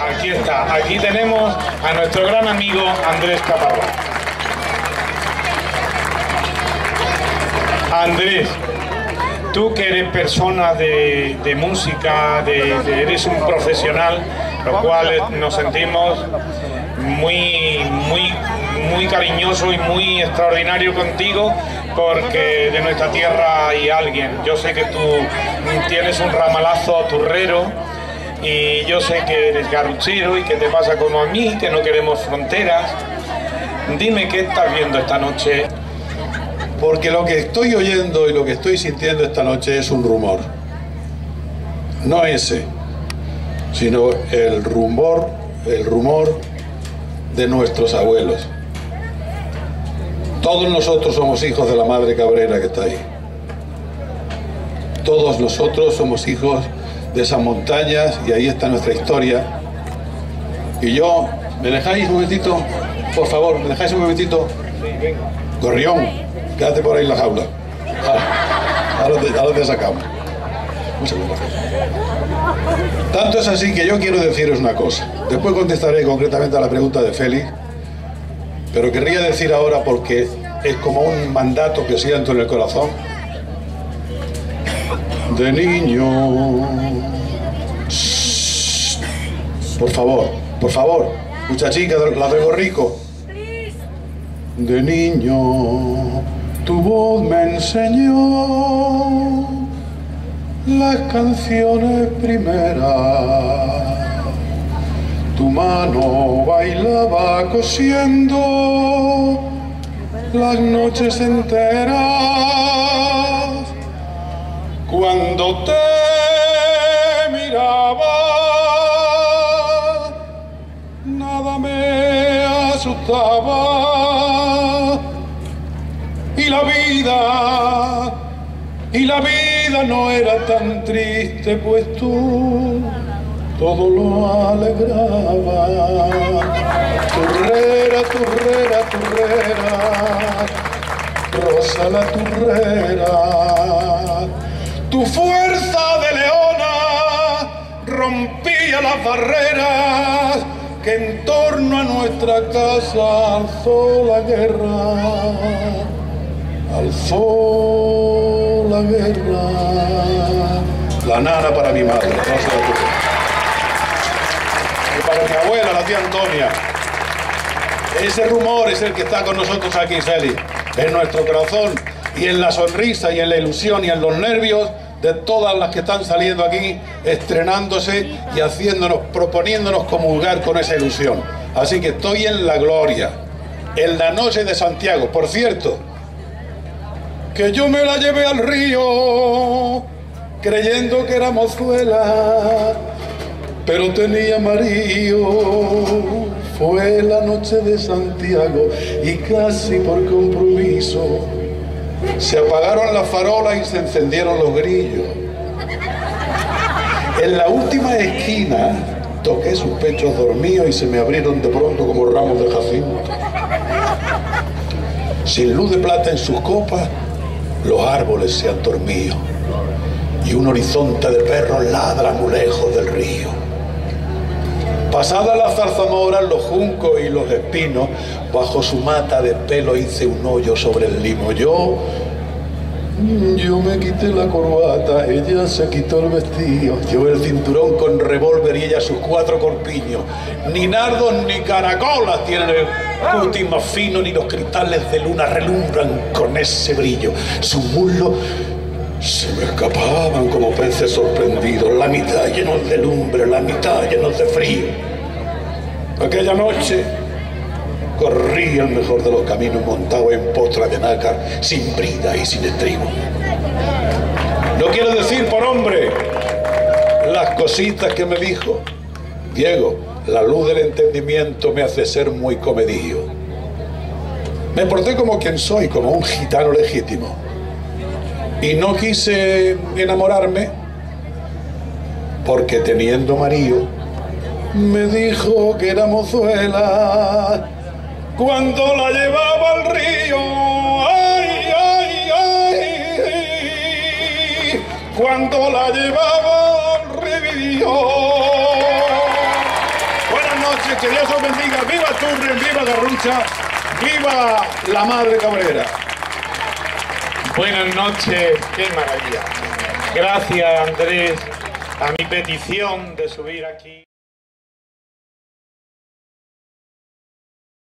aquí está. Aquí tenemos a nuestro gran amigo Andrés Caparrós. Andrés, tú que eres persona de, música, eres un profesional, lo cual nos sentimos muy, muy, muy cariñoso y muy extraordinario contigo porque de nuestra tierra hay alguien. Yo sé que tú tienes un ramalazo turrero y yo sé que eres garruchero y que te pasa como a mí, que no queremos fronteras. Dime qué estás viendo esta noche. Porque lo que estoy oyendo y lo que estoy sintiendo esta noche es un rumor. No ese, sino el rumor, el rumor de nuestros abuelos. Todos nosotros somos hijos de la madre cabrera que está ahí. Todos nosotros somos hijos esas montañas y ahí está nuestra historia. Y yo, ¿me dejáis un momentito? Por favor, ¿me dejáis un momentito? Gorrión, quédate por ahí en la jaula. Ah, Ahora te, ahora te sacamos. Un segundo. Tanto es así que yo quiero deciros una cosa. Después contestaré concretamente a la pregunta de Félix, pero querría decir ahora porque es como un mandato que siento en el corazón. De niño. Por favor, por favor, muchachica, la rico. De niño, tu voz me enseñó las canciones primeras. Tu mano bailaba cosiendo las noches enteras. Cuando te miraba, nada me asustaba. Y la vida, y la vida no era tan triste, pues tú todo lo alegraba. Turrera, turrera, turrera, rosa la turrera. Tu fuerza de leona rompía las barreras que en torno a nuestra casa alzó la guerra. Alzó la guerra. La nana para mi madre, la Turrera. Y para mi abuela, la tía Antonia. Ese rumor es el que está con nosotros aquí, Félix, en nuestro corazón y en la sonrisa y en la ilusión y en los nervios de todas las que están saliendo aquí, estrenándose y haciéndonos, proponiéndonos comulgar con esa ilusión. Así que estoy en la gloria, en la noche de Santiago. Por cierto, que yo me la llevé al río, creyendo que era mozuela, pero tenía marido. Fue la noche de Santiago y casi por compromiso se apagaron las farolas y se encendieron los grillos. En la última esquina toqué sus pechos dormidos y se me abrieron de pronto como ramos de jacinto. Sin luz de plata en sus copas, los árboles se han dormido y un horizonte de perros ladra muy lejos del río. Pasadas las zarzamoras, los juncos y los espinos, bajo su mata de pelo hice un hoyo sobre el limo. Yo, yo me quité la corbata, ella se quitó el vestido, yo el cinturón con revólver y ella sus cuatro corpiños. Ni nardos ni caracolas tienen el cutis más fino, ni los cristales de luna relumbran con ese brillo. Su muslo se me escapaban como peces sorprendidos, la mitad llenos de lumbre, la mitad llenos de frío. Aquella noche corrí el mejor de los caminos montado en potra de nácar, sin brida y sin estribo. No quiero decir por hombre las cositas que me dijo. Diego, la luz del entendimiento me hace ser muy comedillo. Me porté como quien soy, como un gitano legítimo y no quise enamorarme porque teniendo marido me dijo que era mozuela cuando la llevaba al río ay, ay, ay, cuando la llevaba al río que Dios os bendiga. ¡Viva Turren, viva Garrucha, viva la Madre Cabrera! Buenas noches, qué maravilla. Gracias Andrés a mi petición de subir aquí.